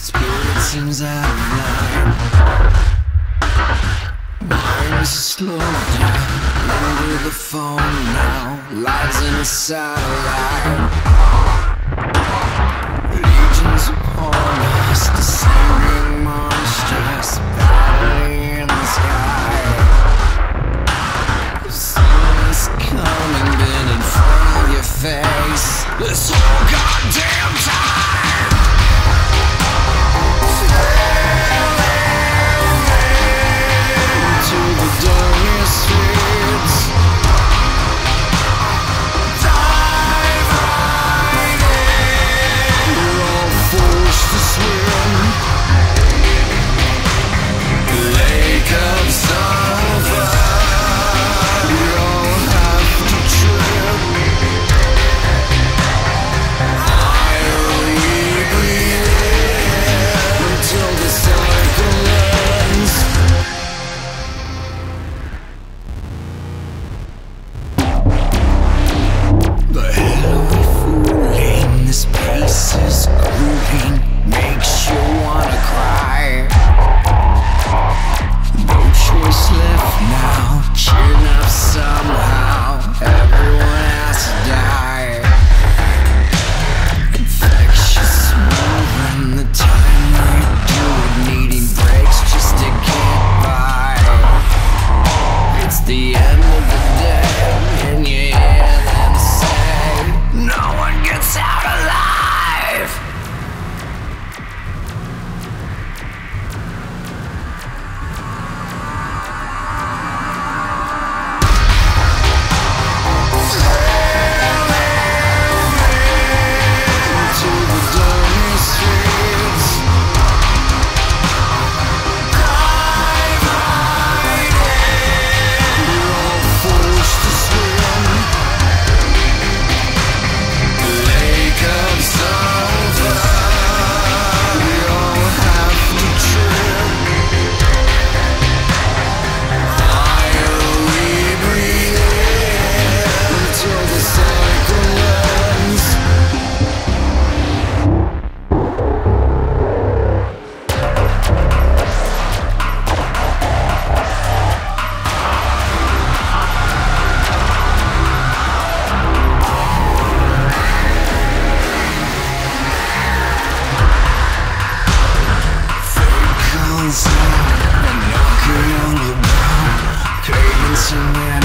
Spirit seems out of line. Mind is slowed down. Under the phone now. Lies in a satellite. Legions upon us. Descending monsters. Battling. the end of the dancing now.